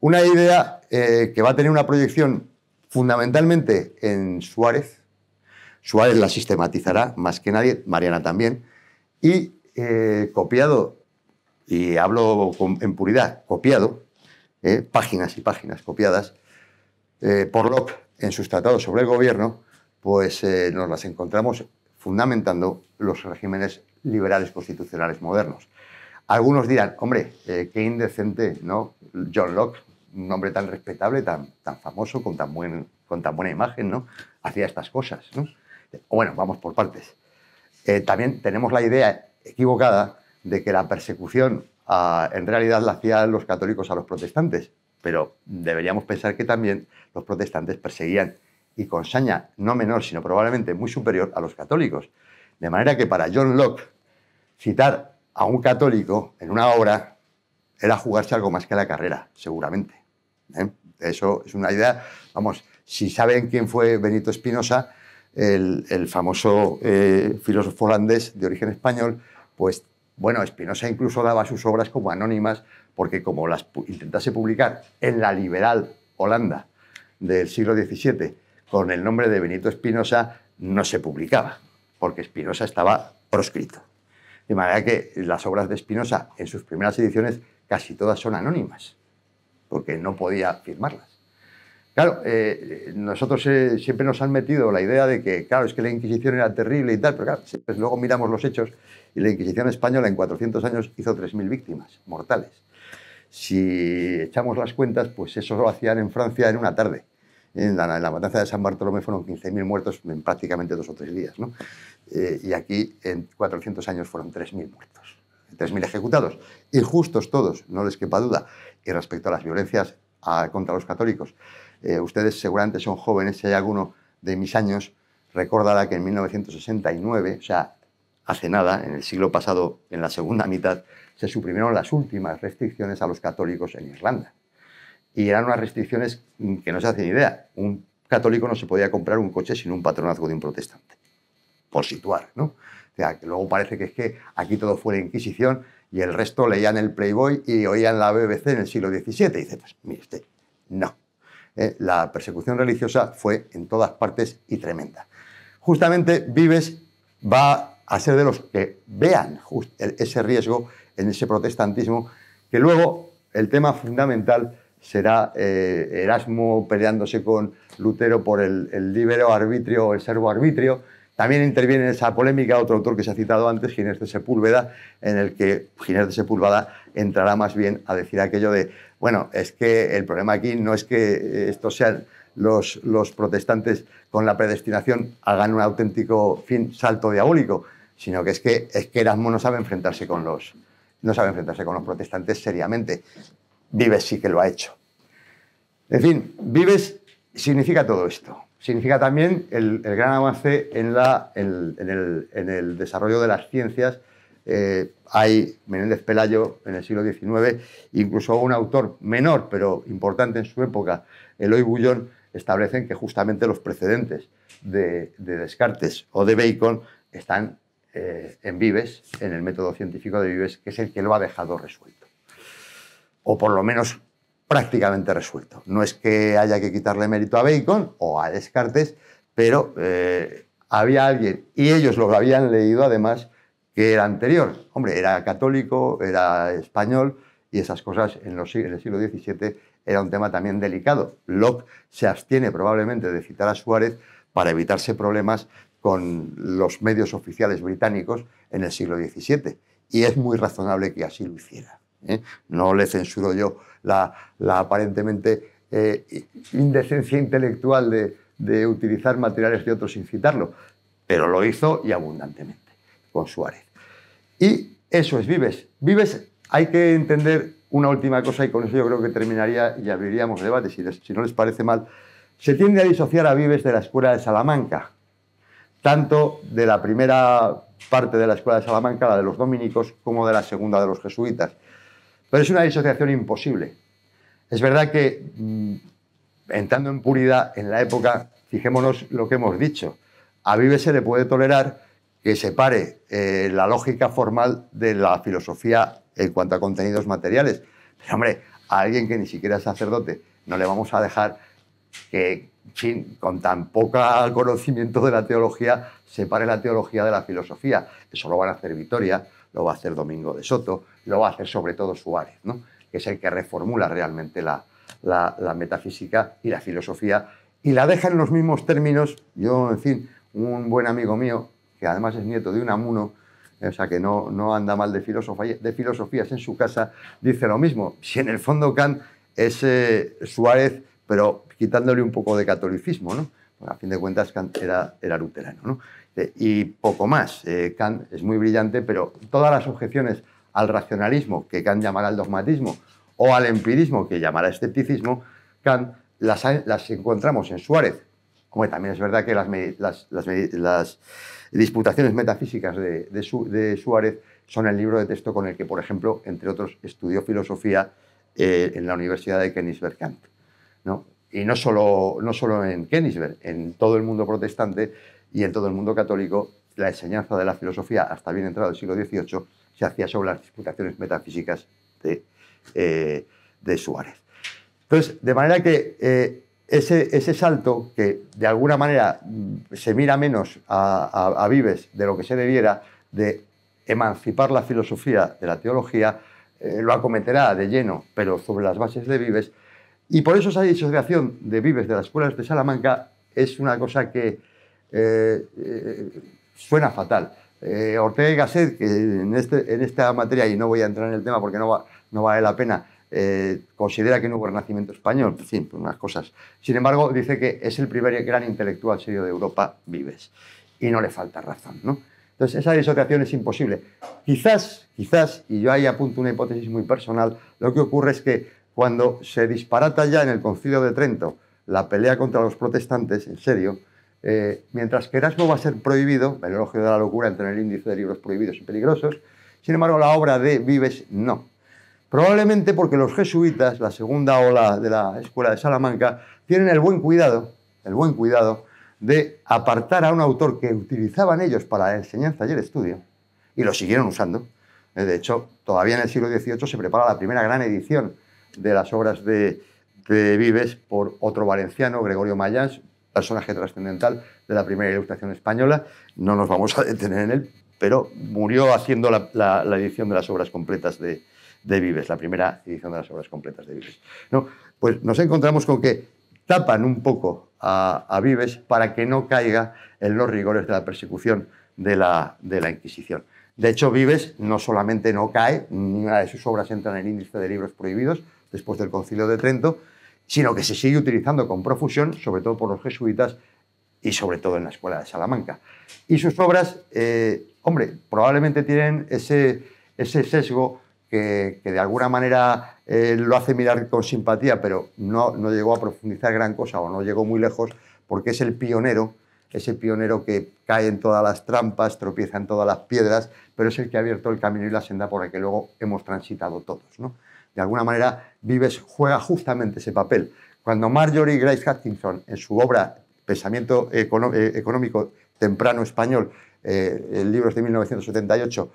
Una idea eh, que va a tener una proyección fundamentalmente en Suárez. Suárez la sistematizará más que nadie, Mariana también, y eh, copiado, y hablo en puridad, copiado, eh, páginas y páginas copiadas, eh, por Locke en sus tratados sobre el gobierno, pues eh, nos las encontramos fundamentando los regímenes liberales constitucionales modernos. Algunos dirán, hombre, eh, qué indecente, ¿no? John Locke, un hombre tan respetable, tan, tan famoso, con tan, buen, con tan buena imagen, ¿no? Hacía estas cosas, ¿no? Bueno, vamos por partes. Eh, también tenemos la idea equivocada de que la persecución ah, en realidad la hacían los católicos a los protestantes, pero deberíamos pensar que también los protestantes perseguían y con saña no menor, sino probablemente muy superior a los católicos. De manera que para John Locke, citar a un católico en una obra era jugarse algo más que la carrera, seguramente. ¿eh? Eso es una idea, vamos, si saben quién fue Benito Espinosa, el, famoso eh, filósofo holandés de origen español, pues bueno, Espinosa incluso daba sus obras como anónimas, porque como las intentase publicar en la liberal Holanda del siglo XVII con el nombre de Benito Espinosa, no se publicaba, porque Espinosa estaba proscrito. De manera que las obras de Spinoza en sus primeras ediciones casi todas son anónimas, porque no podía firmarlas. Claro, eh, nosotros eh, siempre nos han metido la idea de que, claro, es que la Inquisición era terrible y tal, pero claro, pues luego miramos los hechos y la Inquisición española en 400 años hizo 3.000 víctimas mortales. Si echamos las cuentas, pues eso lo hacían en Francia en una tarde. En la, matanza de San Bartolomé fueron 15.000 muertos en prácticamente dos o tres días. ¿no? Eh, y aquí en 400 años fueron 3.000 muertos, 3.000 ejecutados, injustos todos, no les quepa duda. Y respecto a las violencias contra los católicos, eh, ustedes seguramente son jóvenes, si hay alguno de mis años, recordará que en 1969, o sea, hace nada, en el siglo pasado, en la segunda mitad, se suprimieron las últimas restricciones a los católicos en Irlanda. Y eran unas restricciones que no se hacen idea. Un católico no se podía comprar un coche sin un patronazgo de un protestante por situar, ¿no? O sea, que luego parece que es que aquí todo fue la Inquisición y el resto leían el Playboy y oían la BBC en el siglo XVII. Y dice, pues mire usted, no. Eh, la persecución religiosa fue en todas partes y tremenda. Justamente Vives va a ser de los que vean ese riesgo en ese protestantismo, que luego el tema fundamental será eh, Erasmo peleándose con Lutero por el, el libero arbitrio o el servo arbitrio, también interviene en esa polémica otro autor que se ha citado antes, Ginés de Sepúlveda, en el que Ginés de Sepúlveda entrará más bien a decir aquello de, bueno, es que el problema aquí no es que estos sean los, los protestantes con la predestinación hagan un auténtico fin salto diabólico, sino que es que, es que Erasmo no sabe enfrentarse con los, no sabe enfrentarse con los protestantes seriamente. Vives sí que lo ha hecho. En fin, Vives significa todo esto significa también el, gran avance en, la, en, el, desarrollo de las ciencias. Eh, hay Menéndez Pelayo en el siglo XIX, incluso un autor menor pero importante en su época, Eloy Bullón, establecen que justamente los precedentes de, Descartes o de Bacon están eh, en Vives, en el método científico de Vives, que es el que lo ha dejado resuelto. O por lo menos prácticamente resuelto. No es que haya que quitarle mérito a Bacon o a Descartes, pero eh, había alguien, y ellos lo habían leído además, que era anterior. Hombre, era católico, era español, y esas cosas en, el siglo XVII era un tema también delicado. Locke se abstiene probablemente de citar a Suárez para evitarse problemas con los medios oficiales británicos en el siglo XVII. Y es muy razonable que así lo hiciera. ¿eh? No le censuro yo la, aparentemente eh, indecencia intelectual de, utilizar materiales de otros sin citarlo, pero lo hizo y abundantemente con Suárez. Y eso es Vives. Vives hay que entender una última cosa y con eso yo creo que terminaría y abriríamos debate, si, si no les parece mal. Se tiende a disociar a Vives de la Escuela de Salamanca, tanto de la primera parte de la Escuela de Salamanca, la de los dominicos, como de la segunda de los jesuitas. Pero es una disociación imposible. Es verdad que, mm, entrando en puridad en la época, fijémonos lo que hemos dicho, a Vives se le puede tolerar que separe eh, la lógica formal de la filosofía en cuanto a contenidos materiales. Pero, hombre, a alguien que ni siquiera es sacerdote, no le vamos a dejar que, con tan poco conocimiento de la teología, separe la teología de la filosofía. Eso lo van a hacer Vitoria, lo va a hacer Domingo de Soto, lo va a hacer sobre todo Suárez, ¿no? que es el que reformula realmente la, la metafísica y la filosofía y la deja en los mismos términos. Yo, en fin, un buen amigo mío, que además es nieto de un amuno, o sea que no, no anda mal de, filosofía, de filosofías en su casa, dice lo mismo. Si en el fondo Kant es eh, Suárez, pero quitándole un poco de catolicismo, ¿no? a fin de cuentas Kant era, era luterano. ¿no? Eh, y poco más. Eh, Kant es muy brillante, pero todas las objeciones al racionalismo, que Kant llamará el dogmatismo, o al empirismo, que llamará escepticismo, Kant las, las encontramos en Suárez. Como también es verdad que las, las disputaciones metafísicas de, Suárez son el libro de texto con el que, por ejemplo, entre otros, estudió filosofía eh, en la Universidad de Königsberg Kant. ¿no? Y no solo, no solo en Königsberg, en todo el mundo protestante y en todo el mundo católico, la enseñanza de la filosofía hasta bien entrado el siglo XVIII se hacía sobre las disputaciones metafísicas de, eh, Suárez. Entonces, de manera que eh, ese, ese, salto, que de alguna manera se mira menos a, Vives de lo que se debiera, de emancipar la filosofía de la teología, eh, lo acometerá de lleno, pero sobre las bases de Vives. Y por eso esa disociación de Vives de las escuelas de Salamanca es una cosa que suena fatal. Ortega y Gasset, que en, este, en, esta materia, y no voy a entrar en el tema porque no vale la pena, eh, considera que no hubo renacimiento español, en fin, pues unas cosas. Sin embargo, dice que es el primer gran intelectual serio de Europa, Vives. Y no le falta razón, ¿no? Entonces, esa disociación es imposible. Quizás, quizás, y yo ahí apunto una hipótesis muy personal, lo que ocurre es que cuando se disparata ya en el concilio de Trento la pelea contra los protestantes, en serio, eh, mientras que Erasmo va a ser prohibido, el elogio de la locura entre el índice de libros prohibidos y peligrosos, sin embargo la obra de Vives no. Probablemente porque los jesuitas, la segunda ola de la escuela de Salamanca, tienen el buen cuidado, el buen cuidado de apartar a un autor que utilizaban ellos para la enseñanza y el estudio, y lo siguieron usando. Eh, de hecho, todavía en el siglo XVIII se prepara la primera gran edición de las obras de, Vives por otro valenciano, Gregorio Mayans, personaje trascendental de la primera ilustración española. No nos vamos a detener en él, pero murió haciendo la edición de las obras completas de, de Vives, la primera edición de las obras completas de Vives. ¿no? Pues nos encontramos con que tapan un poco a, Vives para que no caiga en los rigores de la persecución de la, de la Inquisición. De hecho, Vives no solamente no cae, ninguna de sus obras entra en el índice de libros prohibidos después del Concilio de Trento, sino que se sigue utilizando con profusión, sobre todo por los jesuitas y sobre todo en la Escuela de Salamanca. Y sus obras, eh, hombre, probablemente tienen ese, ese sesgo que, de alguna manera eh, lo hace mirar con simpatía, pero no, no llegó a profundizar gran cosa o no llegó muy lejos, porque es el pionero, ese pionero que cae en todas las trampas, tropieza en todas las piedras, pero es el que ha abierto el camino y la senda por el que luego hemos transitado todos. ¿no? De alguna manera, Vives juega justamente ese papel. Cuando Marjorie Grace Hutchinson, en su obra Pensamiento eh, Económico Temprano Español, eh, el libro es de 1978,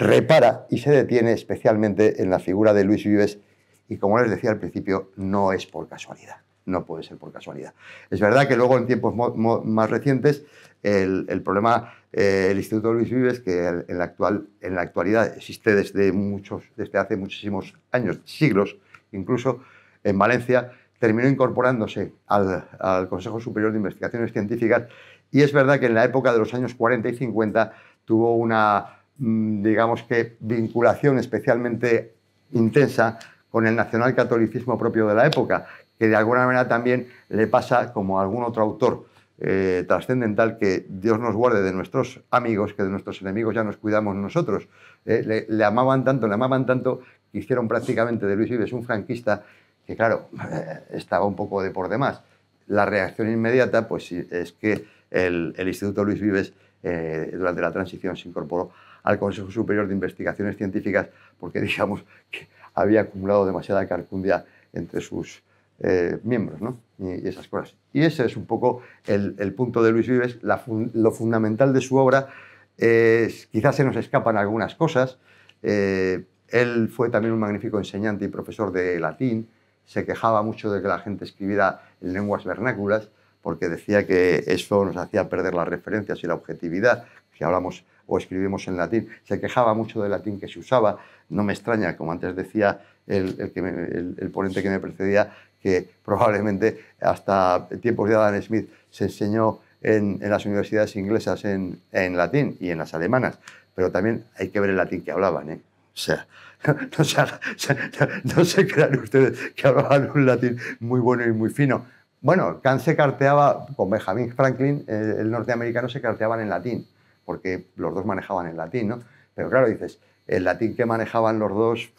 repara y se detiene especialmente en la figura de Luis Vives y como les decía al principio, no es por casualidad, no puede ser por casualidad. Es verdad que luego en tiempos más recientes el, problema, eh, el Instituto Luis Vives, que en la, actual, en la actualidad existe desde, muchos, desde hace muchísimos años, siglos, incluso en Valencia, terminó incorporándose al, Consejo Superior de Investigaciones Científicas y es verdad que en la época de los años 40 y 50 tuvo una digamos que, vinculación especialmente intensa con el nacionalcatolicismo propio de la época, que de alguna manera también le pasa como a algún otro autor eh, trascendental que Dios nos guarde de nuestros amigos, que de nuestros enemigos ya nos cuidamos nosotros. Eh, le, amaban tanto, le amaban tanto, que hicieron prácticamente de Luis Vives un franquista que, claro, eh, estaba un poco de por demás. La reacción inmediata pues, es que el, el Instituto Luis Vives durante la transición se incorporó al Consejo Superior de Investigaciones Científicas porque digamos que había acumulado demasiada carcundia entre sus eh, miembros ¿no? y, esas cosas. Y ese es un poco el, punto de Luis Vives, lo fundamental de su obra. quizás se nos escapan algunas cosas. Eh, él fue también un magnífico enseñante y profesor de latín. Se quejaba mucho de que la gente escribiera en lenguas vernáculas porque decía que eso nos hacía perder las referencias y la objetividad. Si hablamos o escribimos en latín. Se quejaba mucho del latín que se usaba. No me extraña, como antes decía, el, que el, ponente que me precedía, que probablemente hasta tiempos de Adam Smith se enseñó en, las universidades inglesas en, en, latín y en las alemanas, pero también hay que ver el latín que hablaban. ¿eh? O sea, no, se crean ustedes que hablaban un latín muy bueno y muy fino. Bueno, Kant se carteaba, con Benjamin Franklin, eh, el norteamericano se carteaban en latín, porque los dos manejaban el latín, ¿no? Pero claro, dices, el latín que manejaban los dos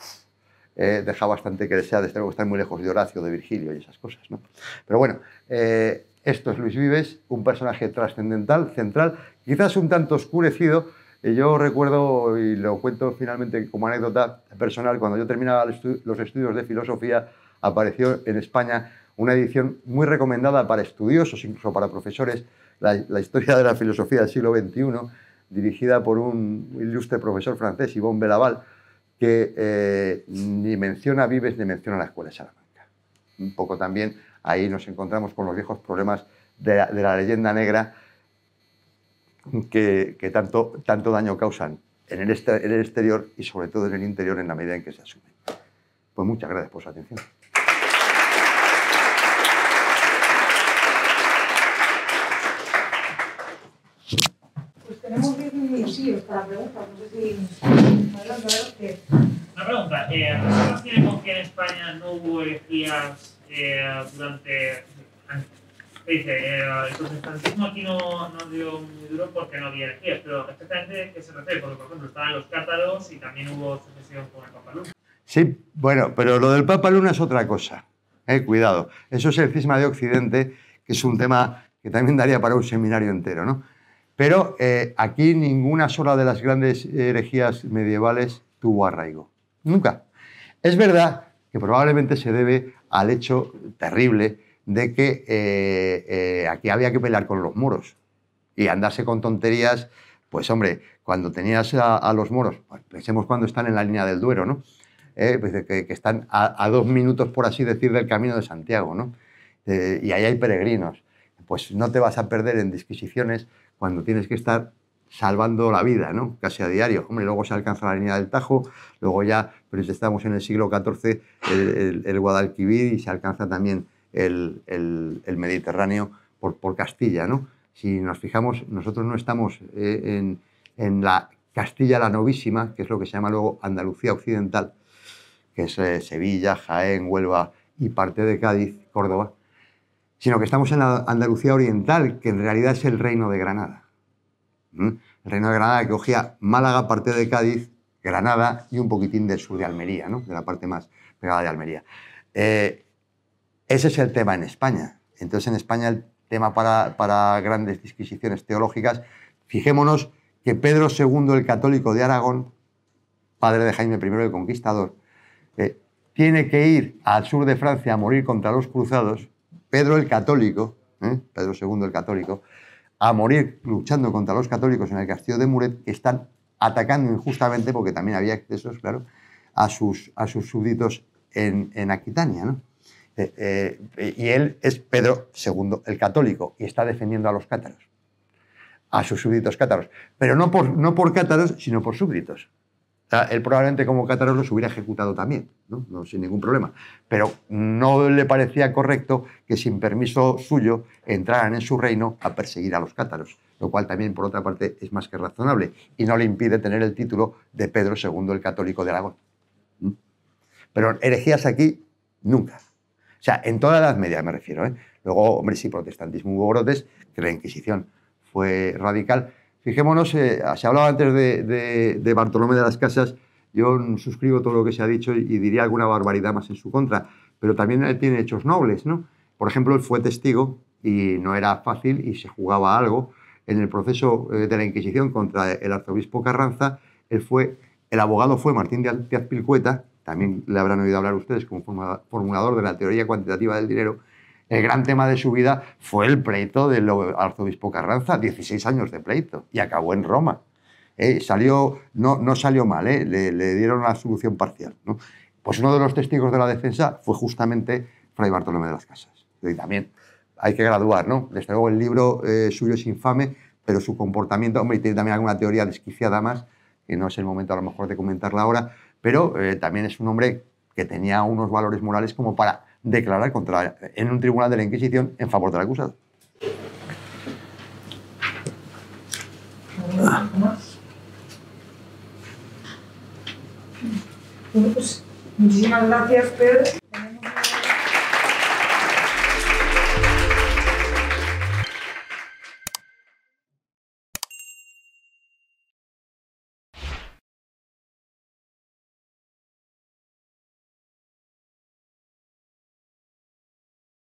eh, deja bastante que desear, desde luego están muy lejos de Horacio, de Virgilio y esas cosas, ¿no? Pero bueno, eh, esto es Luis Vives, un personaje trascendental, central, quizás un tanto oscurecido, yo recuerdo, y lo cuento finalmente como anécdota personal, cuando yo terminaba los estudios de filosofía, apareció en España una edición muy recomendada para estudiosos, incluso para profesores, la, historia de la filosofía del siglo XXI, dirigida por un ilustre profesor francés, Yvon Belaval, que eh, ni menciona Vives ni menciona la Escuela de Salamanca. Un poco también ahí nos encontramos con los viejos problemas de la leyenda negra que, tanto, tanto daño causan en el, en el exterior y sobre todo en el interior en la medida en que se asumen. Pues muchas gracias por su atención. 10 minutos para preguntas. No sé si. Una pregunta. Eh, ¿Personas tienen con que en España no hubo herejías eh, durante dice, eh, el protestantismo aquí no, no, dio muy duro porque no había energías, pero exactamente qué se refiere, porque por ejemplo estaban los cátaros y también hubo sucesión con el Papa Luna. Sí, bueno, pero lo del Papa Luna es otra cosa. Eh, cuidado, eso es el cisma de Occidente, que es un tema que también daría para un seminario entero, ¿no? Pero eh, aquí ninguna sola de las grandes herejías medievales tuvo arraigo. Nunca. Es verdad que probablemente se debe al hecho terrible de que eh, eh, aquí había que pelear con los moros y andarse con tonterías, pues hombre, cuando tenías a, los moros, pues pensemos cuando están en la línea del Duero, ¿no? Pues que, están a, dos minutos, por así decir, del camino de Santiago, ¿no? y ahí hay peregrinos. Pues no te vas a perder en disquisiciones cuando tienes que estar salvando la vida, ¿no? Casi a diario. Hombre, luego se alcanza la línea del Tajo, luego ya, pero estamos en el siglo XIV, el, Guadalquivir y se alcanza también el, Mediterráneo por, Castilla. ¿no? Si nos fijamos, nosotros no estamos eh, en, la Castilla la Novísima, que es lo que se llama luego Andalucía Occidental, que es eh, Sevilla, Jaén, Huelva y parte de Cádiz, Córdoba, sino que estamos en la Andalucía Oriental, que en realidad es el Reino de Granada. El Reino de Granada que cogía Málaga, parte de Cádiz, Granada y un poquitín del sur de Almería, ¿no? de la parte más pegada de Almería. Eh, ese es el tema en España. Entonces, en España el tema para, grandes disquisiciones teológicas, fijémonos que Pedro II el Católico de Aragón, padre de Jaime I el Conquistador, eh, tiene que ir al sur de Francia a morir contra los cruzados, Pedro el Católico, eh, Pedro II el Católico, a morir luchando contra los católicos en el castillo de Muret, que están atacando injustamente, porque también había excesos, claro, a sus, a sus súbditos en, en Aquitania. Eh, eh, y él es Pedro II el católico y está defendiendo a los cátaros, a sus súbditos cátaros, pero no por, no por cátaros, sino por súbditos. Él probablemente como cátaros los hubiera ejecutado también, ¿no? sin ningún problema, pero no le parecía correcto que sin permiso suyo entraran en su reino a perseguir a los cátaros, lo cual también por otra parte es más que razonable y no le impide tener el título de Pedro II el católico de Aragón. Pero herejías aquí, nunca. O sea, en toda la Edad Media me refiero. ¿eh? Luego, hombre, sí, protestantismo hubo brotes, que la Inquisición fue radical. Fijémonos, eh, se hablaba antes de, Bartolomé de las Casas, yo suscribo todo lo que se ha dicho y, diría alguna barbaridad más en su contra, pero también él tiene hechos nobles, ¿no? Por ejemplo, él fue testigo y no era fácil y se jugaba algo. En el proceso eh, de la Inquisición contra el arzobispo Carranza, él fue, el abogado fue Martín de Díaz Pilcueta, también le habrán oído hablar ustedes como formulador de la teoría cuantitativa del dinero, el gran tema de su vida fue el pleito del arzobispo Carranza, 16 años de pleito, y acabó en Roma. Eh, salió, no, no salió mal, eh, le, dieron una solución parcial. Pues uno de los testigos de la defensa fue justamente Fray Bartolomé de las Casas. Y también hay que graduar, ¿no? Desde luego el libro eh, suyo es infame, pero su comportamiento, hombre, tiene también alguna teoría desquiciada más, que no es el momento a lo mejor de comentarla ahora, pero también es un hombre que tenía unos valores morales como para declarar contra, en un tribunal de la Inquisición en favor del acusado. Bueno, pues muchísimas gracias, Pedro.